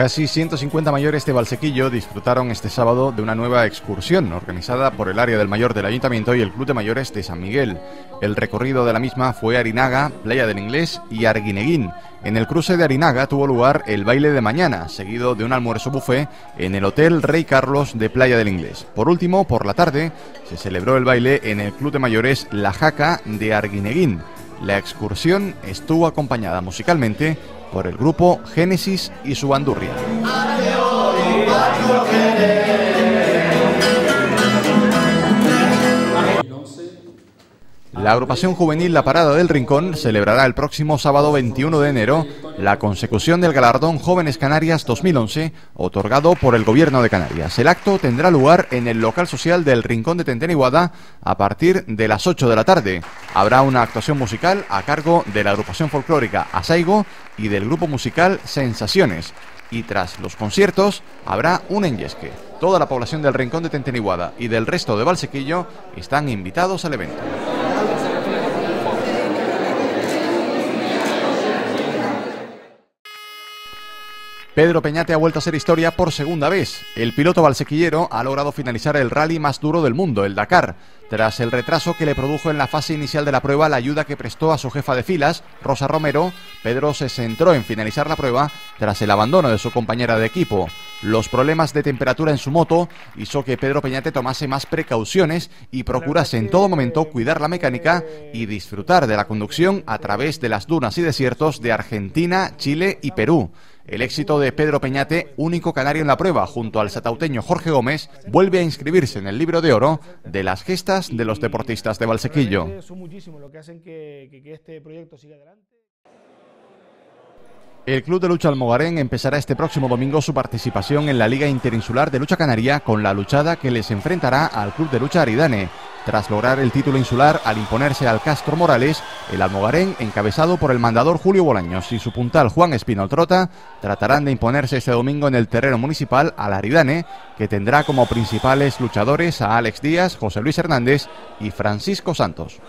Casi 150 mayores de Valsequillo disfrutaron este sábado de una nueva excursión organizada por el área del mayor del ayuntamiento y el Club de Mayores de San Miguel. El recorrido de la misma fue Arinaga, Playa del Inglés y Arguineguín. En el cruce de Arinaga tuvo lugar el baile de mañana, seguido de un almuerzo buffet en el Hotel Rey Carlos de Playa del Inglés. Por último, por la tarde, se celebró el baile en el Club de Mayores La Jaca de Arguineguín. La excursión estuvo acompañada musicalmente por el grupo Génesis y su bandurria. La agrupación juvenil La Parada del Rincón celebrará el próximo sábado 21 de enero la consecución del galardón Jóvenes Canarias 2011, otorgado por el Gobierno de Canarias. El acto tendrá lugar en el local social del Rincón de Tenteniguada a partir de las 8 de la tarde. Habrá una actuación musical a cargo de la agrupación folclórica Asaigo y del grupo musical Sensaciones. Y tras los conciertos habrá un enyesque. Toda la población del Rincón de Tenteniguada y del resto de Valsequillo están invitados al evento. Pedro Peñate ha vuelto a ser historia por segunda vez. El piloto valsequillero ha logrado finalizar el rally más duro del mundo, el Dakar, tras el retraso que le produjo en la fase inicial de la prueba la ayuda que prestó a su jefa de filas, Rosa Romero. Pedro se centró en finalizar la prueba tras el abandono de su compañera de equipo. Los problemas de temperatura en su moto hizo que Pedro Peñate tomase más precauciones y procurase en todo momento cuidar la mecánica y disfrutar de la conducción a través de las dunas y desiertos de Argentina, Chile y Perú. El éxito de Pedro Peñate, único canario en la prueba, junto al satauteño Jorge Gómez, vuelve a inscribirse en el libro de oro de las gestas de los deportistas de Valsequillo. El Club de Lucha Almogarén empezará este próximo domingo su participación en la Liga Interinsular de Lucha Canaria con la luchada que les enfrentará al Club de Lucha Aridane. Tras lograr el título insular al imponerse al Castro Morales, el Almogarén, encabezado por el mandador Julio Bolaños y su puntal Juan Espino Trota, tratarán de imponerse este domingo en el terreno municipal al Aridane, que tendrá como principales luchadores a Alex Díaz, José Luis Hernández y Francisco Santos.